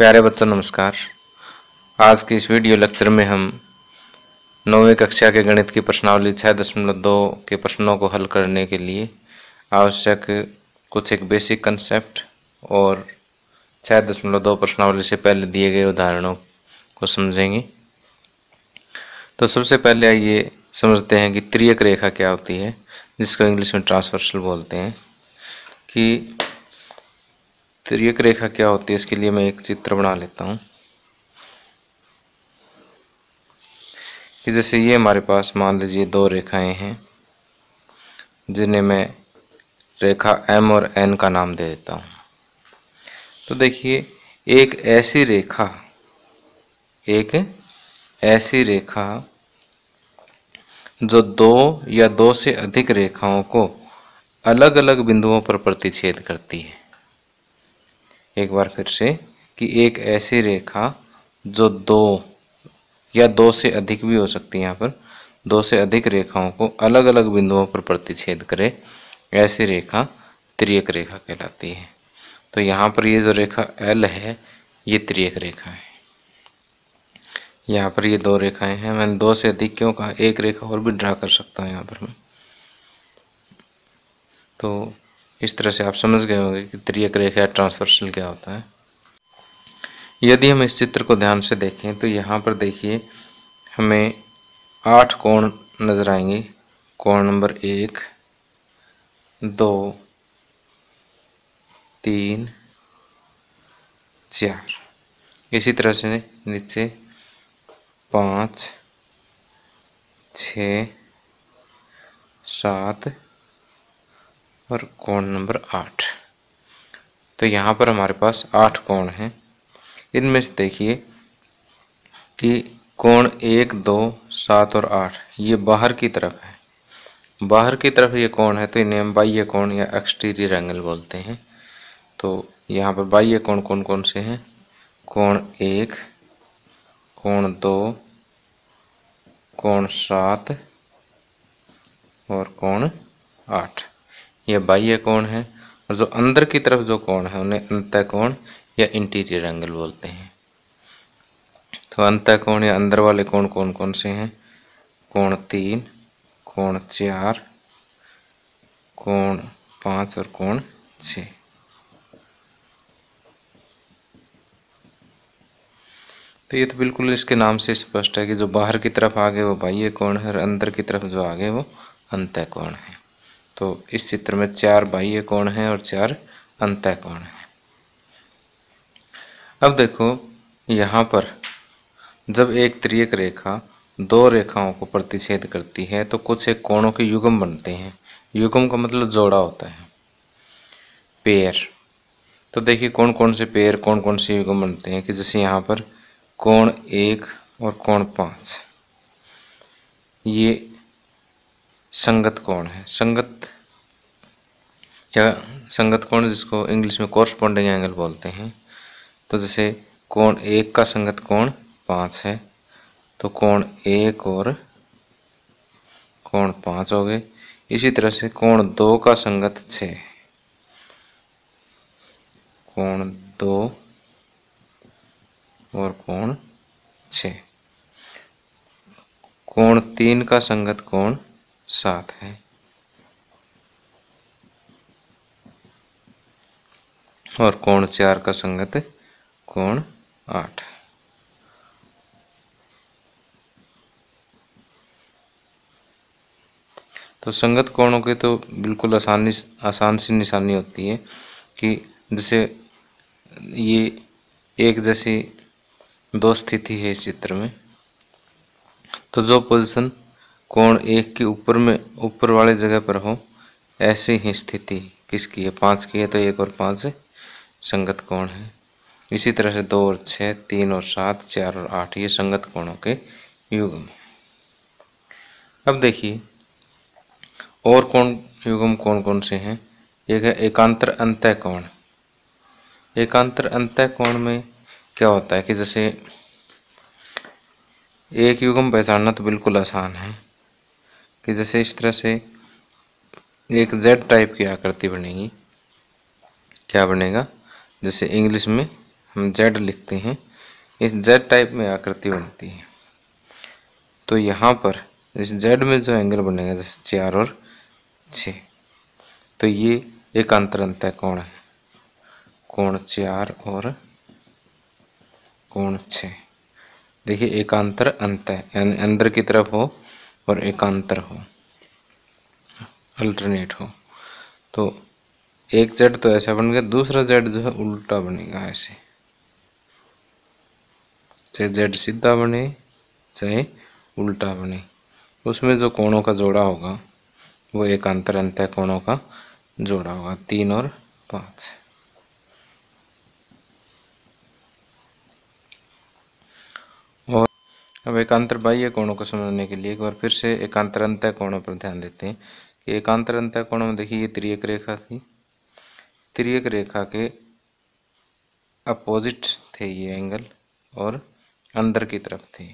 प्यारे बच्चों, नमस्कार। आज के इस वीडियो लेक्चर में हम नौवीं कक्षा के गणित की प्रश्नावली छः दशमलव दो के प्रश्नों को हल करने के लिए आवश्यक कुछ एक बेसिक कंसेप्ट और छः दशमलव दो प्रश्नावली से पहले दिए गए उदाहरणों को समझेंगे। तो सबसे पहले आइए समझते हैं कि त्रियक रेखा क्या होती है, जिसको इंग्लिश में ट्रांसवर्सल बोलते हैं, कि त्रियक रेखा क्या होती है? इसके लिए मैं एक चित्र बना लेता हूँ। कि जैसे ये हमारे पास, मान लीजिए, दो रेखाएँ हैं, जिन्हें मैं रेखा एम और एन का नाम दे देता हूँ। तो देखिए, एक ऐसी रेखा, एक ऐसी रेखा जो दो या दो से अधिक रेखाओं को अलग अलग बिंदुओं पर प्रतिच्छेद करती है। एक बार फिर से, कि एक ऐसी रेखा जो दो या दो से अधिक भी हो सकती है यहाँ पर, दो से अधिक रेखाओं को अलग अलग बिंदुओं पर प्रतिच्छेद करे, ऐसी रेखा त्रियक रेखा कहलाती है। तो यहाँ पर ये जो रेखा एल है, ये त्रियक रेखा है। यहाँ पर ये दो रेखाएँ हैं, मैंने दो से अधिक क्यों कहा? एक रेखा और भी ड्रा कर सकता हूँ यहाँ पर मैं। तो इस तरह से आप समझ गए होंगे कि त्रियक रेखा ट्रांसवर्सल क्या होता है। यदि हम इस चित्र को ध्यान से देखें तो यहाँ पर देखिए, हमें आठ कोण नज़र आएँगे। कोण नंबर एक, दो, तीन, चार। इसी तरह से नीचे पाँच, छ, सात और कोण नंबर आठ। तो यहाँ पर हमारे पास आठ कोण हैं। इनमें से देखिए कि कोण एक, दो, सात और आठ, ये बाहर की तरफ़ है। बाहर की तरफ़ ये कोण है तो इन्हें हम बाह्य कोण या एक्सटीरियर एंगल बोलते हैं। तो यहाँ पर बाह्य कोण कौन कौन से हैं? कोण एक, कोण दो, कोण सात और कोण आठ। यह बाह्य कोण है और जो अंदर की तरफ़ जो कोण है, उन्हें अंत कोण या इंटीरियर एंगल बोलते हैं। तो अंत कोण या अंदर वाले कोण कौन कौन से हैं? कोण तीन, कोण चार, कोण पाँच और कोण छ। तो ये तो बिल्कुल इसके नाम से स्पष्ट है कि जो बाहर की तरफ़ आगे वो बाह्य कोण है और अंदर की तरफ़ जो आगे वो अंत कोण है। तो इस चित्र में चार बाह्य कोण हैं और चार अंत कोण हैं। अब देखो, यहाँ पर जब एक त्रियक रेखा दो रेखाओं को प्रतिच्छेद करती है तो कुछ एक कोणों के युगम बनते हैं। युगम का मतलब जोड़ा होता है। पेयर। तो देखिए कौन कौन से पेयर कौन कौन से युगम बनते हैं कि जैसे यहाँ पर कोण एक और कोण पाँच। ये संगत कोण है? संगत, या संगत कोण जिसको इंग्लिश में कोरस्पॉन्डिंग एंगल बोलते हैं? तो जैसे कोण एक का संगत कोण पाँच है। तो कोण एक और कोण पाँच हो गए? इसी तरह से कोण दो का संगत छ कोण दो और कोण छ कोण तीन का संगत कोण सात है। और कोण चार का संगत, कोण आठ। तो संगत कोणों के तो बिल्कुल आसानी आसान सी निशानी होती है कि जैसे ये एक जैसी दो स्थिति है इस चित्र में। तो जो पोजीशन कोण एक के ऊपर में, ऊपर वाले जगह पर हो, ऐसी ही स्थिति। किसकी है? पाँच की है तो एक और पाँच संगत कोण है? इसी तरह से दो और छः तीन और सात, चार और आठ, ये संगत कोणों के युगम अब देखिए, और कौन युगम कौन कौन से हैं? एक है एकांतर अंत कोण एकांतर अंत कोण में क्या होता है कि जैसे एक युगम पहचानना तो बिल्कुल आसान है। कि जैसे इस तरह से एक जेड टाइप की आकृति बनेगी। क्या बनेगा? जैसे इंग्लिश में हम जेड लिखते हैं, इस जेड टाइप में आकृति बनती है। तो यहाँ पर इस जेड में जो एंगल बनेगा, जैसे चार और छ तो ये एक अंतर अंत कोण है। कोण चार और कोण छ देखिए, एकांतर अंत है, यानी अंदर की तरफ़ हो और एकांतर हो अल्टरनेट हो। तो एक जेड तो ऐसा बन गया, दूसरा जेड जो है उल्टा बनेगा ऐसे। चाहे जेड सीधा बने, चाहे उल्टा बने। उसमें जो कोणों का जोड़ा होगा, वो एक अंतर अंत कोणों का जोड़ा होगा, तीन और पाँच। अब एकांतर बाह्य कोणों को समझने के लिए एक बार फिर से एकांतर अंत कोणों पर ध्यान देते हैं कि एकांतर अंत कोणों में देखिए ये त्रियक रेखा थी। त्रियक रेखा के अपोजिट थे ये एंगल और अंदर की तरफ़ थे।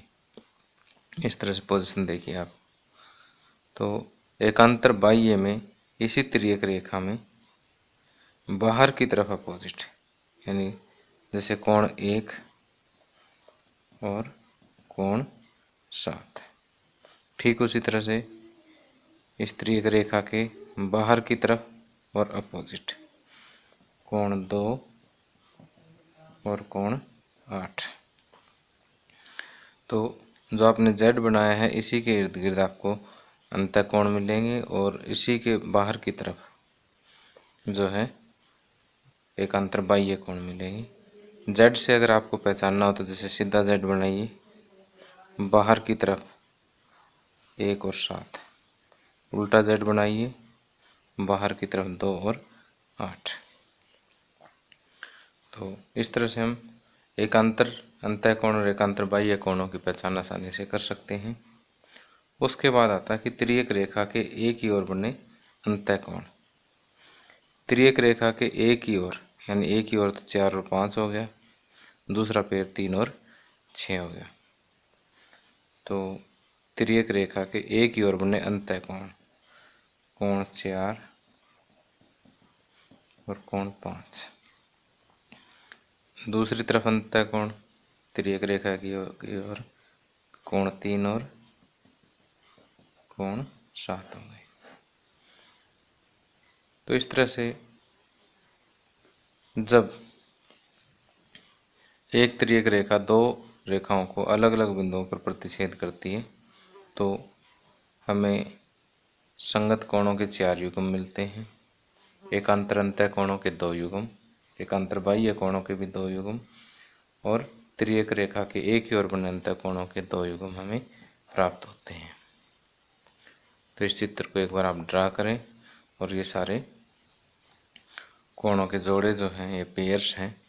इस तरह से पोजीशन देखिए आप। तो एकांतर बाह्य में, इसी त्रियक रेखा में बाहर की तरफ़ अपोजिट, यानी जैसे कोण एक और कोण? सात। ठीक उसी तरह से इस त्रियक रेखा के बाहर की तरफ़ और अपोजिट। कोण दो और कोण आठ। तो जो आपने जेड बनाया है, इसी के इर्द गिर्द आपको अंत कोण मिलेंगे और इसी के बाहर की तरफ़ जो है एक अंतर बाह्य कोण मिलेंगे। जेड से अगर आपको पहचानना हो तो जैसे सीधा जेड बनाइए। बाहर की तरफ़, एक और सात उल्टा जेड बनाइए, बाहर की तरफ़ दो और आठ। तो इस तरह से हम एकांतर अंत कोण और एकांतर बाह्य कोणों की पहचान आसानी से कर सकते हैं। उसके बाद आता है कि त्रियक रेखा के एक ही ओर बने अंत कोण त्रियक रेखा के एक ही ओर, यानी एक ही ओर तो चार और पाँच हो गया, दूसरा पेड़ तीन और छः हो गया। तो त्रियक रेखा के एक ही ओर बने अंत कोण। कोण चार और कोण पाँच। दूसरी तरफ़ अंत कोण, त्रियक रेखा की ओर कोण तीन और कोण सात हो गए तो इस तरह से जब एक त्रियक रेखा दो रेखाओं को अलग अलग बिंदुओं पर प्रतिच्छेद करती है। तो हमें संगत कोणों के चार युगम मिलते हैं। एकांतर अंत कोणों के दो युगम एकांतर बाह्य कोणों के भी दो युगम और त्रियक रेखा के एक ही और बने अंत कोणों के दो युगम हमें प्राप्त होते हैं। तो इस चित्र को एक बार आप ड्रा करें और ये सारे कोणों के जोड़े जो हैं, ये पेयर्स हैं,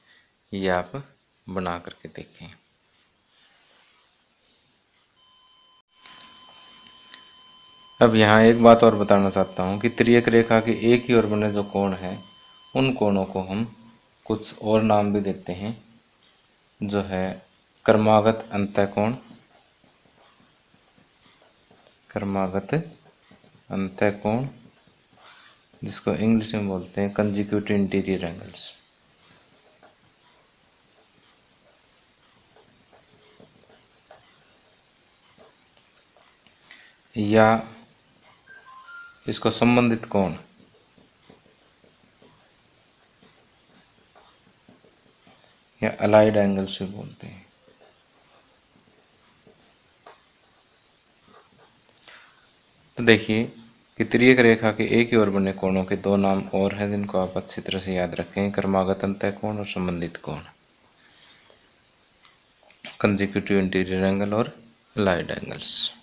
ये आप बना करके देखें। अब यहाँ एक बात और बताना चाहता हूँ कि त्रियक रेखा के एक ही ओर बने जो कोण हैं, उन कोणों को हम कुछ और नाम भी देते हैं, जो है कर्मागत अंत कोण कर्मागत अंत कोण जिसको इंग्लिश में बोलते हैं कंजिक्यूटिव इंटीरियर एंगल्स या इसको संबंधित कोण या अलाइड एंगल्स भी बोलते हैं। तो देखिए, कि त्रियक रेखा के एक ही ओर बने कोणों के दो नाम और हैं, जिनको आप अच्छी तरह से याद रखें। कर्मागत अंत कोण और संबंधित कोण। कंजिक्यूटिव इंटीरियर एंगल और अलाइड एंगल्स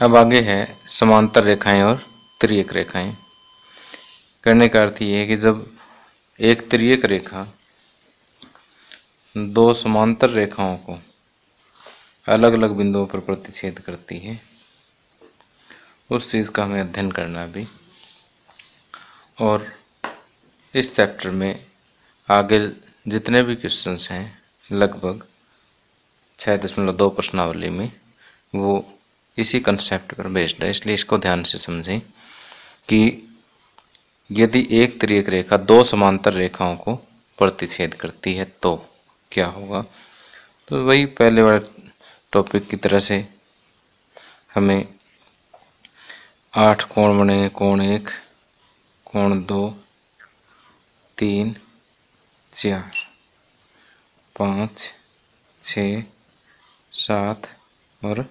अब आगे है समांतर रेखाएँ और त्रियक रेखाएँ। करने का अर्थ ये है कि जब एक त्रियक रेखा दो समांतर रेखाओं को अलग अलग बिंदुओं पर प्रतिच्छेद करती है, उस चीज़ का हमें अध्ययन करना भी। और इस चैप्टर में आगे जितने भी क्वेश्चंस हैं, लगभग छः दशमलव दो प्रश्नावली में, वो इसी कंसेप्ट पर बेस्ड है, इसलिए इसको ध्यान से समझें कि यदि एक त्रियक रेखा दो समांतर रेखाओं को प्रतिच्छेद करती है तो क्या होगा? तो वही पहले वाले टॉपिक की तरह से हमें आठ कोण बनेंगे कोण एक, कोण दो, तीन, चार, पाँच, छ, सात और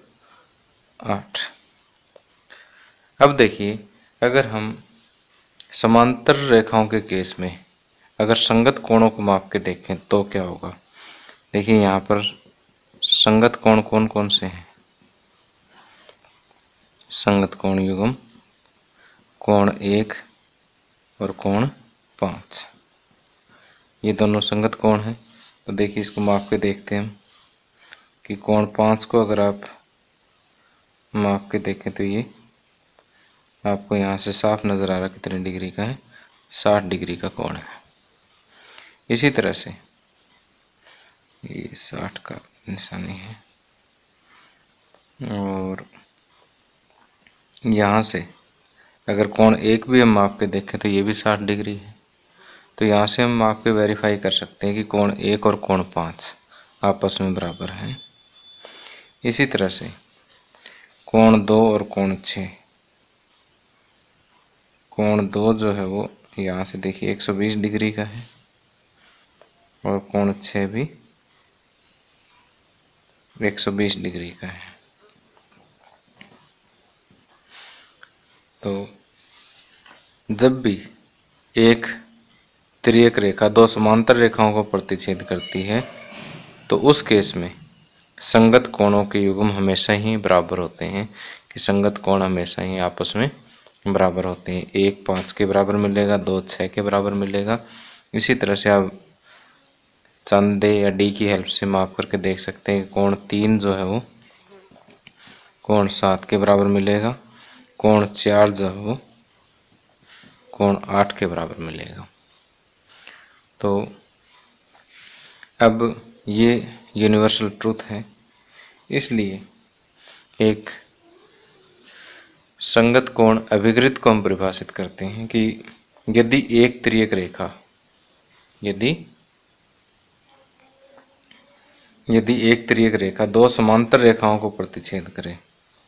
आठ। अब देखिए, अगर हम समांतर रेखाओं के केस में अगर संगत कोणों को माप के देखें तो क्या होगा? देखिए, यहाँ पर संगत कोण कौन कौन से हैं? संगत कोण युगम, कोण एक और कोण पाँच। ये दोनों संगत कोण हैं। तो देखिए, इसको माप के देखते हैं कि कोण पाँच को अगर आप माप के देखें तो ये आपको यहाँ से साफ़ नज़र आ रहा है कितने डिग्री का है, साठ डिग्री का कोण है। इसी तरह से ये साठ का निशानी है। और यहाँ से अगर कोण एक भी हम माप के देखें तो ये भी साठ डिग्री है। तो यहाँ से हम माप के वेरीफाई कर सकते हैं कि कोण एक और कोण पाँच आपस में बराबर हैं। इसी तरह से कोण दो और कोण छ। कोण दो जो है वो यहाँ से देखिए 120 डिग्री का है और कोण छः भी 120 डिग्री का है। तो जब भी एक त्रियक रेखा दो समांतर रेखाओं को प्रतिच्छेद करती है तो उस केस में संगत कोणों के युग्म हमेशा ही बराबर होते हैं, कि संगत कोण हमेशा ही आपस में बराबर होते हैं। एक पाँच के बराबर मिलेगा, दो छः के बराबर मिलेगा। इसी तरह से आप चंदे या डी की हेल्प से माप करके देख सकते हैं कोण तीन जो है वो, कोण सात के बराबर मिलेगा, कोण चार जो है वो, कोण आठ के बराबर मिलेगा। तो अब ये यूनिवर्सल ट्रूथ है। इसलिए एक संगत कोण अभिगृत को हम परिभाषित करते हैं कि यदि एक त्रियक रेखा, यदि यदि एक त्रियक रेखा दो समांतर रेखाओं को प्रतिच्छेद करे,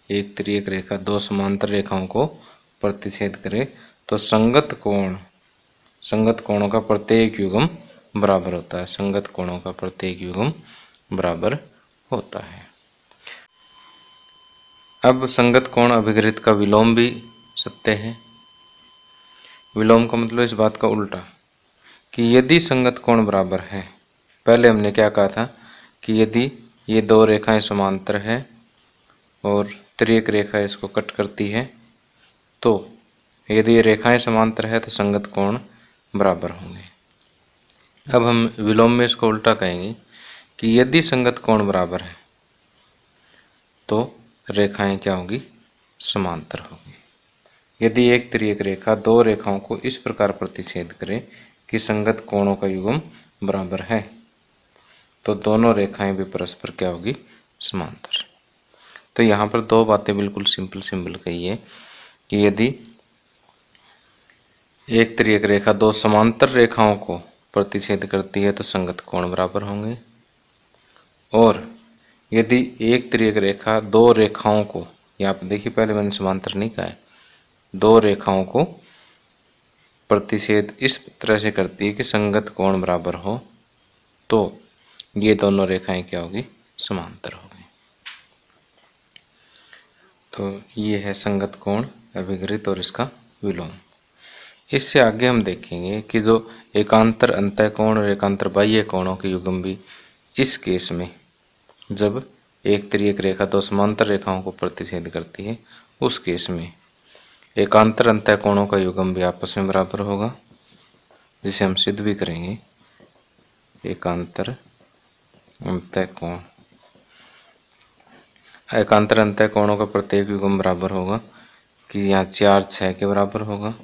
एक त्रियक रेखा दो समांतर रेखाओं को प्रतिच्छेद करे तो संगत कोण, संगत कोणों का प्रत्येक युगम बराबर होता है। संगत कोणों का प्रत्येक युगम बराबर होता है। अब संगत कोण अभिगृहित का विलोम भी सत्य है। विलोम का मतलब इस बात का उल्टा, कि यदि संगत कोण बराबर है, पहले हमने क्या कहा था, कि यदि ये दो रेखाएँ समांतर है और त्रिक रेखा इसको कट करती है तो यदि ये रेखाएँ समांतर है तो संगत कोण बराबर होंगे। अब हम विलोम में इसको उल्टा कहेंगे कि यदि संगत कोण बराबर है तो रेखाएँ क्या होंगी? समांतर होगी। यदि एक त्रियक रेखा दो रेखाओं को इस प्रकार प्रतिच्छेद करे कि संगत कोणों का युगम बराबर है तो दोनों रेखाएँ भी परस्पर क्या होगी? समांतर। तो यहाँ पर दो बातें बिल्कुल सिंपल सिंपल कही है कि यदि एक त्रियक रेखा दो समांतर रेखाओं को प्रतिच्छेद करती है तो संगत कोण बराबर होंगे। और यदि एक त्रियक रेखा दो रेखाओं को यहाँ पर देखिए पहले मैंने समांतर नहीं कहा है, दो रेखाओं को प्रतिषेध इस तरह से करती है कि संगत कोण बराबर हो तो ये दोनों रेखाएँ क्या होगी? समांतर होगी तो ये है संगत कोण अभिगृत और इसका विलोम। इससे आगे हम देखेंगे कि जो एकांतर अंत कोण और एकांतर बाह्य कोणों के युगम भी इस केस में जब एक त्रियक रेखा दो समांतर रेखाओं को प्रतिच्छेद करती है, उस केस में एकांतर अंत कोणों का युगम भी आपस में बराबर होगा, जिसे हम सिद्ध भी करेंगे। एकांतर अंत कोण एकांतर अंत कोणों का प्रत्येक युगम बराबर होगा, कि यहाँ चार छः के बराबर होगा।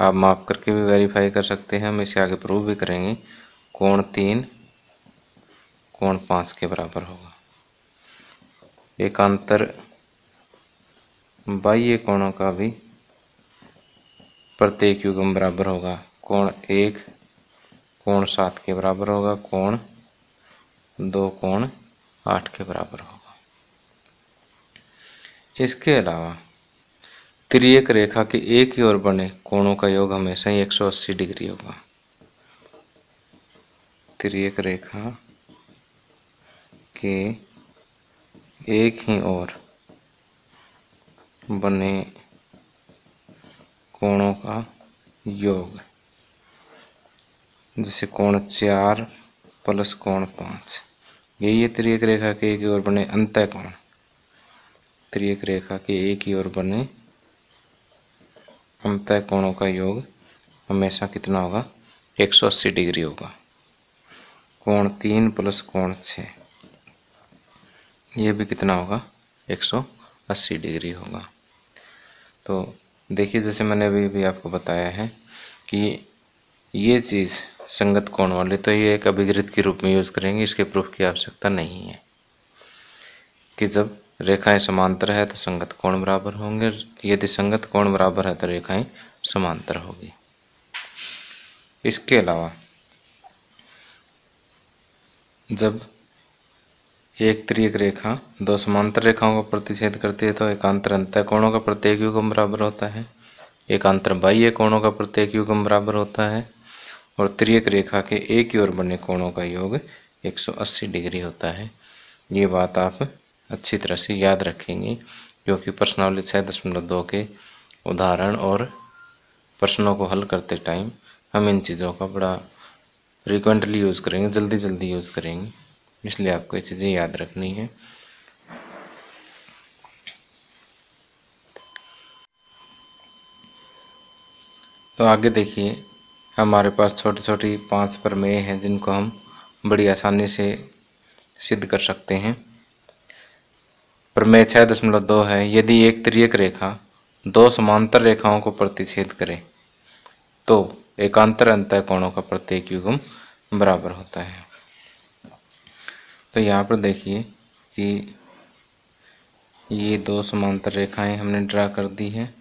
आप माप करके भी वेरीफाई कर सकते हैं, हम इसे आगे प्रूव भी करेंगे। कोण तीन कोण पाँच के बराबर होगा। एकांतर बाह्य कोणों का भी प्रत्येक युगम बराबर होगा। कोण एक, कोण सात के बराबर होगा। कोण दो, कोण आठ के बराबर होगा। इसके अलावा त्रियक रेखा के एक ही ओर बने कोणों का योग हमेशा ही 180 डिग्री होगा। त्रियक रेखा के एक ही ओर बने कोणों का योग, जैसे कोण चार प्लस कोण पाँच। यही है त्रियक रेखा के एक ही ओर बने अंत कोण त्रियक रेखा के एक ही ओर बने अंत कोणों का योग हमेशा कितना होगा? 180 डिग्री होगा। कोण तीन प्लस कोण छ ये भी कितना होगा? 180 डिग्री होगा। तो देखिए, जैसे मैंने अभी भी आपको बताया है कि ये चीज़ संगत कोण वाले तो ये एक अभिगृत के रूप में यूज़ करेंगे, इसके प्रूफ की आवश्यकता नहीं है। कि जब रेखाएँ समांतर है तो संगत कोण बराबर होंगे यदि संगत कोण बराबर है तो रेखाएँ समांतर होगी। इसके अलावा, जब एक त्रियक रेखा, दो समांतर रेखाओं का प्रतिच्छेद करती है तो एकांतर अंत कोणों का प्रत्येक युगम बराबर होता है। एकांतर बाह्य कोणों का प्रत्येक युगम बराबर होता है और त्रियक रेखा के एक ही ओर बने कोणों का योग 180 डिग्री होता है। ये बात आप अच्छी तरह से याद रखेंगे क्योंकि प्रश्नावली छः दशमलव दो के उदाहरण और प्रश्नों को हल करते टाइम हम इन चीज़ों का बड़ा फ्रिक्वेंटली यूज़ करेंगे जल्दी जल्दी यूज़ करेंगे। इसलिए आपको ये चीज़ें याद रखनी है। तो आगे देखिए, हमारे पास छोटी छोटी पाँच प्रमेय हैं जिनको हम बड़ी आसानी से सिद्ध कर सकते हैं। प्रमेय छः दशमलव दो है, यदि एक त्रियक रेखा दो समांतर रेखाओं को प्रतिच्छेद करे तो एकांतर अंत कोणों का प्रत्येक युगम बराबर होता है। तो यहाँ पर देखिए कि ये दो समांतर रेखाएँ हमने ड्रा कर दी हैं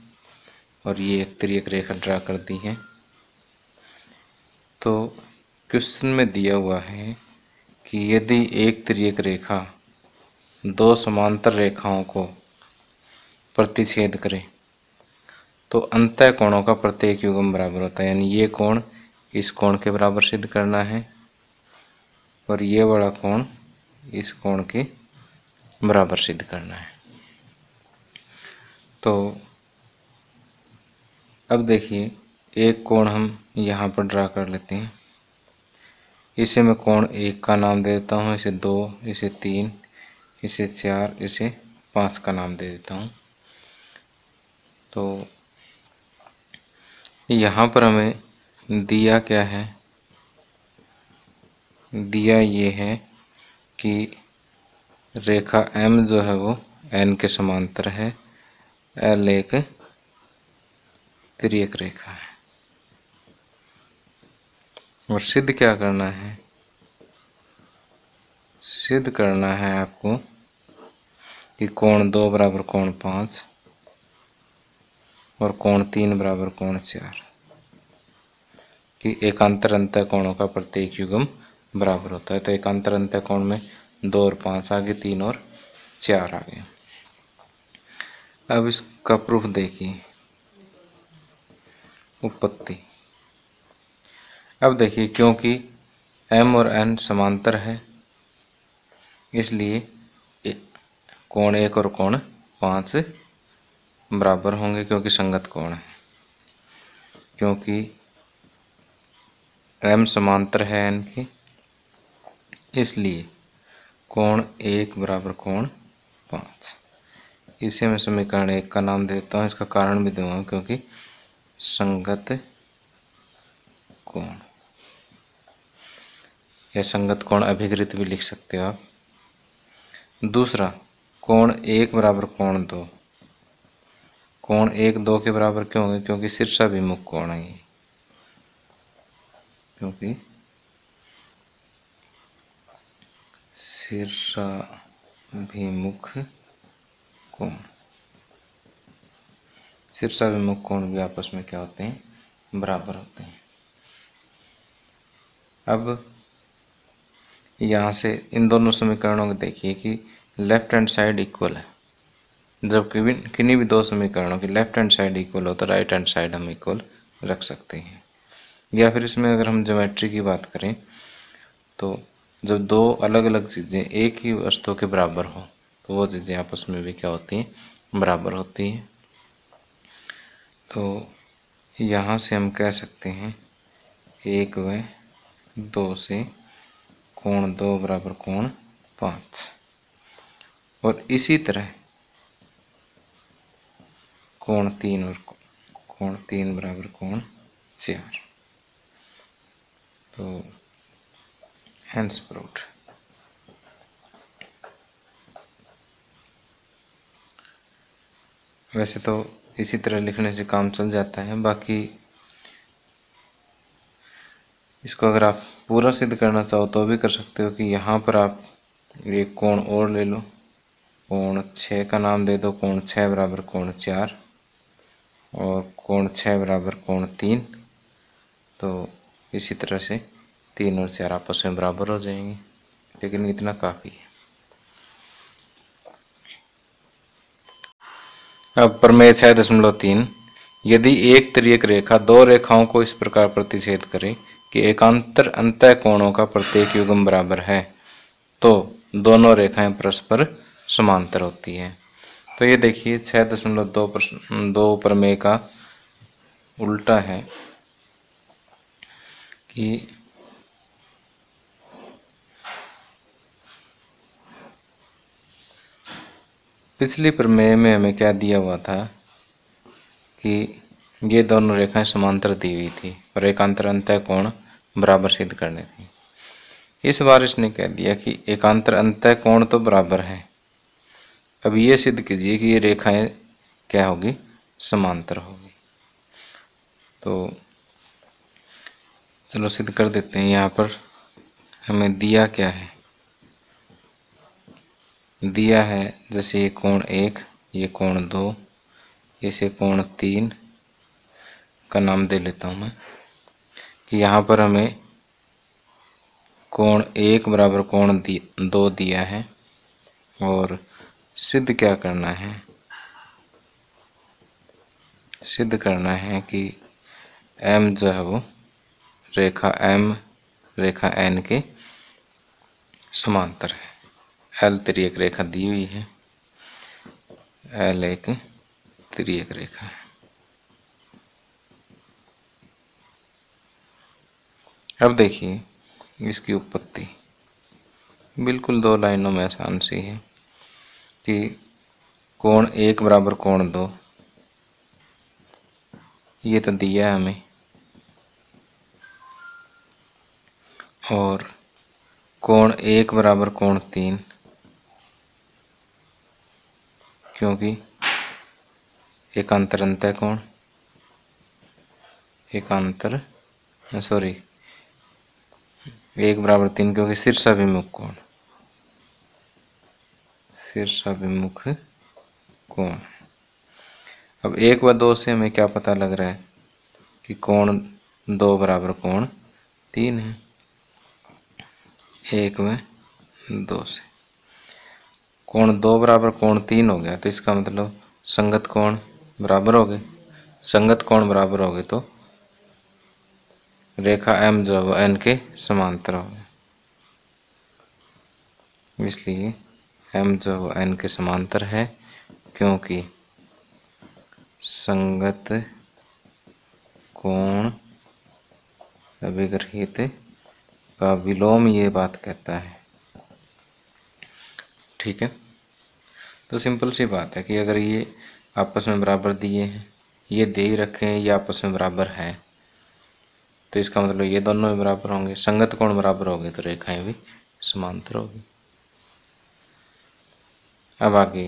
और ये एक त्रियक रेखा ड्रा कर दी है। तो क्वेश्चन में दिया हुआ है कि यदि एक त्रियक रेखा दो समांतर रेखाओं को प्रतिच्छेद करे तो अंत कोणों का प्रत्येक युगम बराबर होता है। यानी ये कोण इस कोण के बराबर सिद्ध करना है और ये बड़ा कोण इस कोण के बराबर सिद्ध करना है। तो अब देखिए, एक कोण हम यहाँ पर ड्रा कर लेते हैं। इसे मैं कोण एक का नाम दे देता हूँ, इसे दो, इसे तीन, इसे चार, इसे पाँच का नाम दे देता हूँ। तो यहाँ पर हमें दिया क्या है? दिया ये है कि रेखा एम जो है वो एन के समांतर है। एल एक त्रियक रेखा है। और सिद्ध क्या करना है? सिद्ध करना है आपको कि कोण दो बराबर कोण पाँच और कोण तीन बराबर कोण चार, कि एकांतर अंत कोणों का प्रत्येक युगम बराबर होता है। तो एक अंतर अंत कोण में दो और पाँच, आगे तीन और चार आगे अब इसका प्रूफ देखिए। उत्पत्ति। अब देखिए, क्योंकि एम और एन समांतर है, इसलिए कोण एक और कोण पाँच बराबर होंगे, क्योंकि संगत कोण है। क्योंकि एम समांतर है एन की इसलिए कोण एक बराबर कोण पाँच। इसे मैं समीकरण एक का नाम देता हूँ, इसका कारण भी दूँगा क्योंकि संगत कोण। या संगत कोण अभिकृत भी लिख सकते हो आप। दूसरा, कोण एक बराबर कोण दो। कोण एक दो के बराबर क्यों होंगे क्योंकि शीर्षाभिमुख कोण है क्योंकि शीर्षाभिमुख कोण शीर्षाभिमुख कोण भी आपस में क्या होते हैं? बराबर होते हैं। अब यहाँ से इन दोनों समीकरणों को देखिए कि लेफ़्ट हैंड साइड इक्वल है। जब भी किन्हीं भी दो समीकरणों की लेफ़्ट हैंड साइड इक्वल हो तो राइट हैंड साइड हम इक्वल रख सकते हैं। या फिर इसमें अगर हम ज्योमेट्री की बात करें तो जब दो अलग अलग चीज़ें एक ही वस्तु के बराबर हो तो वो चीज़ें आपस में भी क्या होती हैं? बराबर होती हैं। तो यहाँ से हम कह सकते हैं, एक व दो से कोण दो बराबर कोण पाँच। और इसी तरह कोण तीन और कोण तीन बराबर कोण चार। तो प्रूट वैसे तो इसी तरह लिखने से काम चल जाता है, बाकी इसको अगर आप पूरा सिद्ध करना चाहो तो भी कर सकते हो कि यहाँ पर आप एक कोण और ले लो। कोण छः का नाम दे दो, कोण छः बराबर कोण चार और कोण छः बराबर कोण तीन। तो इसी तरह से तीन और चार आपस में बराबर हो जाएँगे, लेकिन इतना काफ़ी है। अब प्रमेय छः दशमलव तीन। यदि एक त्रियक रेखा दो रेखाओं को इस प्रकार प्रतिषेध करे कि एकांतर अंत कोणों का प्रत्येक युगम बराबर है तो दोनों रेखाएँ परस्पर समांतर होती है। तो ये देखिए छः दशमलव दो प्रश्न दो प्रमेय का उल्टा है कि पिछली प्रमेय में हमें क्या दिया हुआ था कि ये दोनों रेखाएँ समांतर दी हुई थी और एकांतर अंत कोण बराबर सिद्ध करने थे। इस बार इसने कह दिया कि एकांतर अंत कोण तो बराबर है। अब ये सिद्ध कीजिए कि ये रेखाएँ क्या होगी? समांतर होगी। तो चलो सिद्ध कर देते हैं, यहाँ पर हमें दिया क्या है? दिया है। जैसे ये कोण एक ये कोण दो इसे कोण तीन का नाम दे लेता हूँ मैं। कि यहाँ पर हमें कोण एक बराबर कोण दी, दिया है। और सिद्ध क्या करना है? सिद्ध करना है कि m जो है वो रेखा m रेखा n के समांतर है। L त्रियक रेखा दी हुई है। एल एक त्रियक रेखा है। अब देखिए, इसकी उत्पत्ति। बिल्कुल दो लाइनों में आसान सी है कि कोण एक बराबर कोण दो। ये तो दिया है हमें। और कोण एक बराबर कोण तीन। क्योंकि एकांतर अंत कोण एकांतर सॉरी एक बराबर तीन क्योंकि शीर्षाभिमुख कोण शीर्षाभिमुख कोण अब एक व दो से हमें क्या पता लग रहा है कि कोण दो बराबर कोण तीन है। एक व दो से। कोण दो बराबर कोण तीन हो गया तो इसका मतलब संगत कोण बराबर हो गए। संगत कोण बराबर हो गए तो रेखा एम जो है एन के समांतर हो गए इसलिए एम जो है एन के समांतर है, क्योंकि संगत कोण अभिग्रहित का विलोम ये बात कहता है। ठीक है? तो सिंपल सी बात है कि अगर ये आपस में बराबर दिए हैं, ये दे ही रखे हैं, ये आपस में बराबर है तो इसका मतलब ये दोनों भी बराबर होंगे। संगत कोण बराबर होंगे तो रेखाएँ भी समांतर होगी। अब आगे,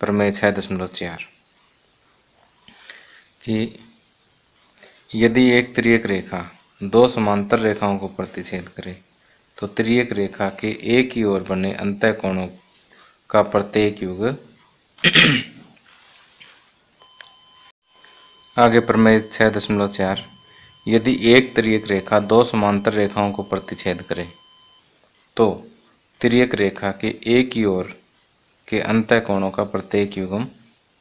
प्रमेय छः दशमलव चार, कि यदि एक त्रियक रेखा दो समांतर रेखाओं को प्रतिच्छेद करे तो त्रियक रेखा के एक ही ओर बने अंत कोणों का प्रत्येक युग। आगे प्रमेय छः दशमलव चार। यदि एक तिरक रेखा दो समांतर रेखाओं को प्रतिच्छेद करे तो त्रियक रेखा के एक ही ओर के अंत कोणों का प्रत्येक युगम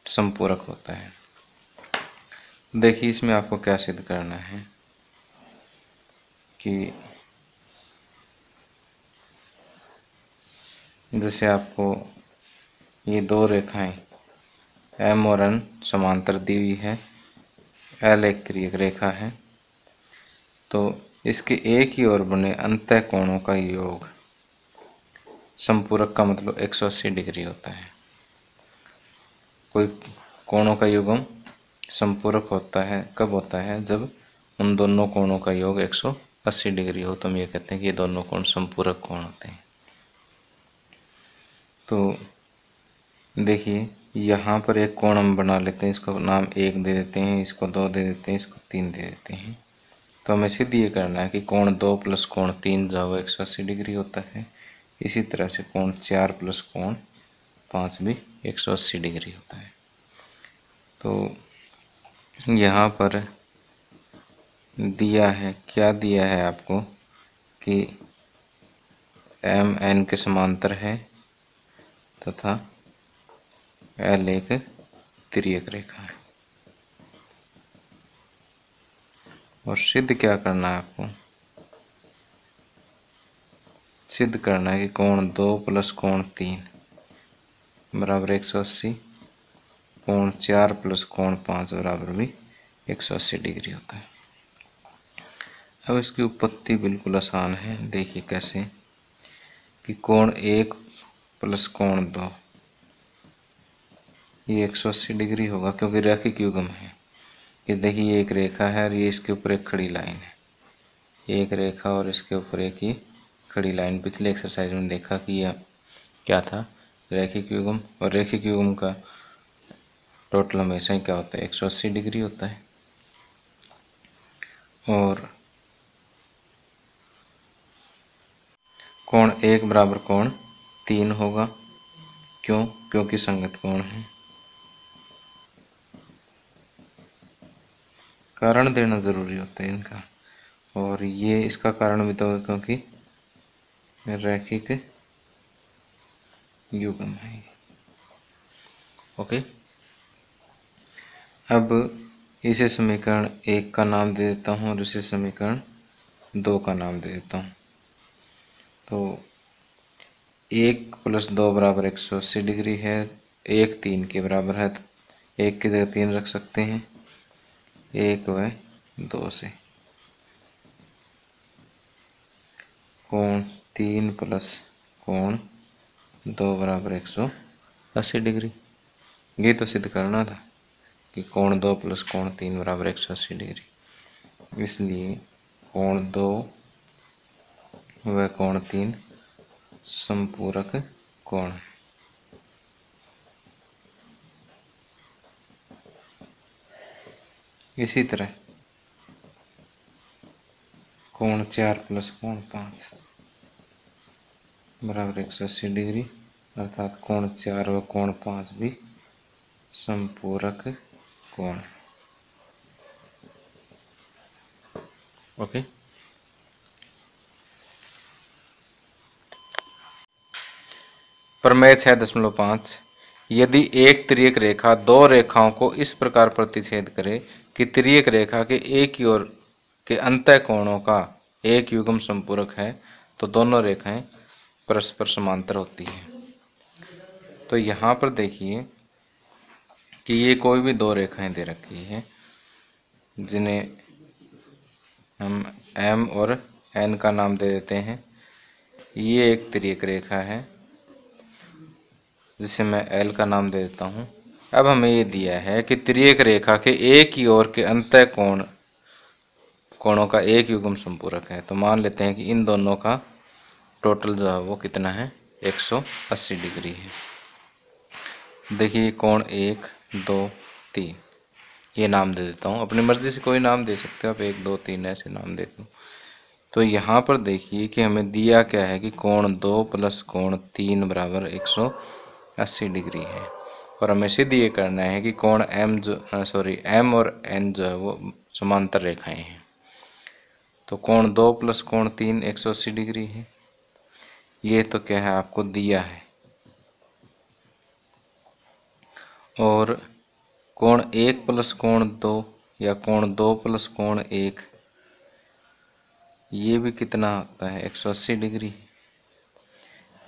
संपूरक होता है। देखिए, इसमें आपको क्या सिद्ध करना है कि जैसे आपको ये दो रेखाएँ, एम और एन, समांतर दी हुई है। एल एक त्रियक रेखा है। तो इसके एक ही ओर बने अंत कोणों का योग। संपूरक का मतलब 180 डिग्री होता है। कोई कोणों का युगम संपूरक होता है, कब होता है? जब उन दोनों कोणों का योग 180 डिग्री हो। तो हम ये कहते हैं कि ये दोनों कोण संपूरक कोण होते हैं। तो देखिए, यहाँ पर एक कोण हम बना लेते हैं, इसको नाम एक दे देते हैं, इसको दो दे देते हैं, इसको तीन दे देते हैं। तो हमें सिद्ध ये करना है कि कोण दो प्लस कोण तीन जो है एक सौ अस्सी डिग्री होता है। इसी तरह से कोण चार प्लस कोण पाँच भी एक सौ अस्सी डिग्री होता है। तो यहाँ पर दिया है, क्या दिया है आपको कि एम एन के समांतर है तथा एल एक त्रियक रेखा है। और सिद्ध क्या करना है आपको? सिद्ध करना है कि कोण दो प्लस कोण तीन, बराबर एक सौ अस्सी, कोण चार प्लस कोण पाँच, बराबर भी एक सौ अस्सी डिग्री होता है। अब इसकी उत्पत्ति बिल्कुल आसान है। देखिए कैसे कि कोण एक प्लस कोण दो? ये 180 डिग्री होगा, क्योंकि रैखिक युगम है। ये देखिए एक रेखा है और ये इसके ऊपर एक खड़ी लाइन है। एक रेखा और इसके ऊपर एक ही खड़ी लाइन। पिछले एक्सरसाइज में देखा कि यह क्या था? रैखिक युगम और रैखिक युगम का टोटल हमेशा ही क्या होता है? 180 डिग्री होता है। और कोण एक बराबर कोण तीन होगा। क्यों? क्योंकि संगत कोण है। कारण देना ज़रूरी होता है इनका। और ये इसका कारण भी तो क्योंकि रैखिक युगम है। ओके? अब इसे समीकरण एक का नाम दे देता हूँ और इसे समीकरण दो का नाम दे देता हूँ। तो एक प्लस दो बराबर एक सौ अस्सी डिग्री है, एक तीन के बराबर है तो एक की जगह तीन रख सकते हैं, एक व दो से। कोण तीन प्लस कोण दो बराबर एक सौ अस्सी डिग्री। ये तो सिद्ध करना था कि कोण दो प्लस कोण तीन बराबर एक सौ अस्सी डिग्री। इसलिए कोण दो व कोण तीन संपूरक कोण? इसी तरह। कोण चार प्लस कोण पाँच। बराबर एक सौ अस्सी डिग्री, अर्थात कोण चार व कोण पाँच भी संपूरक कोण। ओके? प्रमेय छः दशमलव पाँच। यदि एक त्रियक रेखा दो रेखाओं को इस प्रकार प्रतिच्छेद करे कि त्रियक रेखा के एक ही ओर के अंत कोणों का एक युगम संपूरक है तो दोनों रेखाएँ परस्पर समांतर होती हैं। तो यहाँ पर देखिए कि ये कोई भी दो रेखाएँ दे रखी है, जिन्हें हम एम और एन का नाम दे देते हैं। ये एक त्रियक रेखा है। जिसे मैं एल का नाम दे देता हूँ। अब हमें ये दिया है कि त्रियक रेखा के एक ही ओर के अंत कोण कोणों का एक युगम संपूरक है। तो मान लेते हैं कि इन दोनों का टोटल जो है वो कितना है? 180 डिग्री है। देखिए, कोण एक, दो, तीन। ये नाम दे देता हूँ। अपनी मर्ज़ी से कोई नाम दे सकते हो। आप एक, दो, तीन ऐसे नाम दे दो। तो यहाँ पर देखिए कि हमें दिया क्या है कि कोण दो प्लस कोण तीन बराबर एक सौ अस्सी डिग्री है। और हमें सिद्ध ये करना है कि कोण एम जो सॉरी एम और एन जो है वो समांतर रेखाएँ हैं। तो कोण दो प्लस कोण तीन एक सौ अस्सी डिग्री है। ये तो क्या है, आपको दिया है। और कोण एक प्लस कोण दो या कोण दो प्लस कोण एक, ये भी कितना आता है? 180 डिग्री।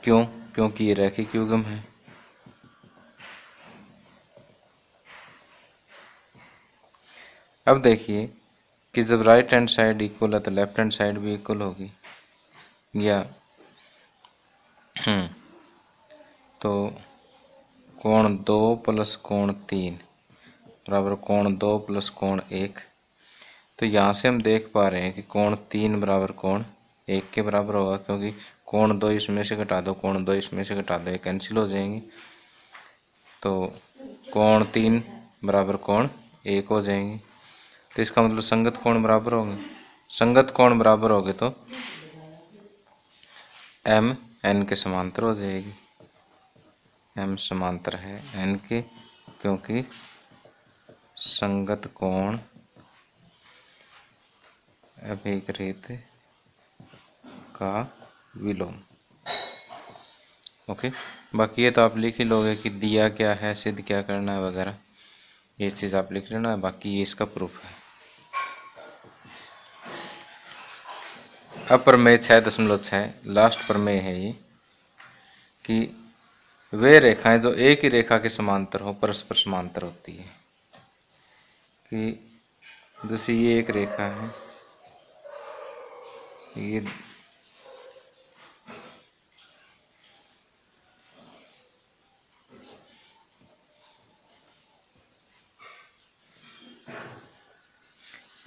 क्यों? क्योंकि ये रैखिक युग्म है। अब देखिए कि जब राइट हैंड साइड इक्वल है तो लेफ़्ट हैंड साइड भी इक्वल होगी। या हम्म तो कोण दो प्लस कोण तीन, बराबर कोण दो प्लस कोण एक। तो यहाँ से हम देख पा रहे हैं कि कोण तीन बराबर कोण एक के बराबर होगा, क्योंकि कोण दो इसमें से घटा दो, कोण दो इसमें से घटा दो, ये कैंसिल हो जाएँगे। तो कोण तीन बराबर कोण एक हो जाएँगे। तो इसका मतलब संगत कोण बराबर होंगे? संगत कोण बराबर होगे तो? एम एन के समांतर हो जाएगी। एम समांतर है एन के, क्योंकि संगत कोण अभिकृत का विलोम। ओके, बाकी ये तो आप लिख ही लोगे कि दिया क्या है, सिद्ध क्या करना है वगैरह। ये चीज़ आप लिख लेना है, बाकी ये इसका प्रूफ है। अब प्रमेय छः दशमलव छः लास्ट प्रमेय है ये, कि वे रेखाएँ जो एक ही रेखा के समांतर हो, परस्पर समांतर होती है। कि जैसे ये एक रेखा है, ये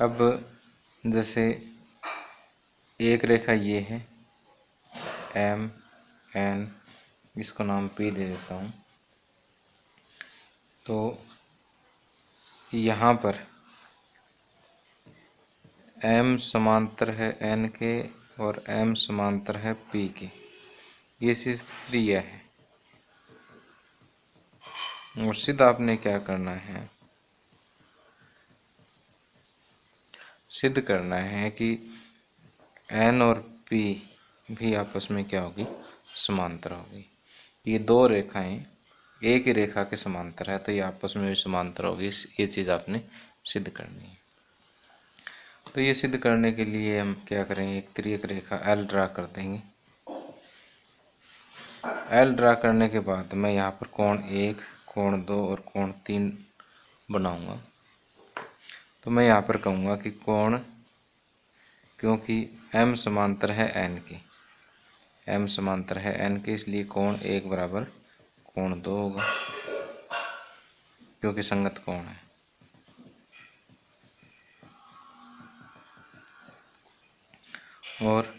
अब जैसे एक रेखा ये है एम एन इसको नाम पी दे देता हूँ। तो यहाँ पर एम समांतर है एन के और एम समांतर है पी के। ये चीज़ दिया है। और सिद्ध आपने क्या करना है? सिद्ध करना है कि एन और पी भी आपस में क्या होगी? समांतर होगी। ये दो रेखाएँ एक ही रेखा के समांतर है तो ये आपस में भी समांतर होगी। ये चीज़ आपने सिद्ध करनी है। तो ये सिद्ध करने के लिए हम क्या करेंगे? एक त्रियक रेखा एल ड्रा कर देंगे। एल ड्रा करने के बाद मैं यहाँ पर कोण एक, कोण दो और कोण तीन बनाऊँगा। तो मैं यहाँ पर कहूँगा कि कोण क्योंकि एम समांतर है एन के। एम समांतर है एन के, इसलिए कोण एक बराबर कोण दो होगा, क्योंकि संगत कोण है। और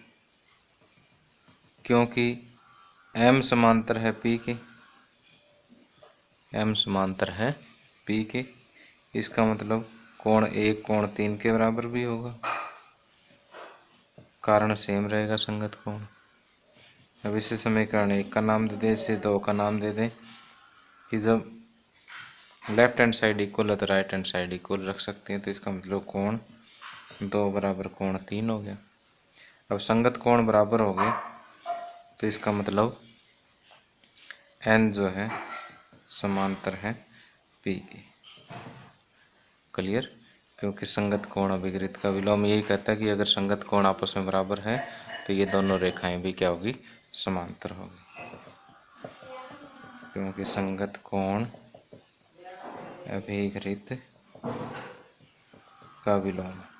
क्योंकि एम समांतर है पी के एम समांतर है पी के, इसका मतलब कोण एक, कोण तीन के बराबर भी होगा। कारण सेम रहेगा संगत कोण अब इसे समीकरण एक का नाम दे दें, इसे दो का नाम दे दें, कि जब लेफ़्ट हैंड साइड इक्वल है तो राइट हैंड साइड इक्वल रख सकते हैं तो इसका मतलब कोण दो बराबर कोण तीन हो गया। अब संगत कोण बराबर हो गए तो इसका मतलब एन जो है, समांतर है पी के क्लियर क्योंकि संगत कोण अभिगृत का विलोम? यही कहता है कि अगर संगत कोण आपस में बराबर है तो ये दोनों रेखाएँ भी क्या होगी? समांतर होगी। क्योंकि संगत कोण अभिगृत का विलोम।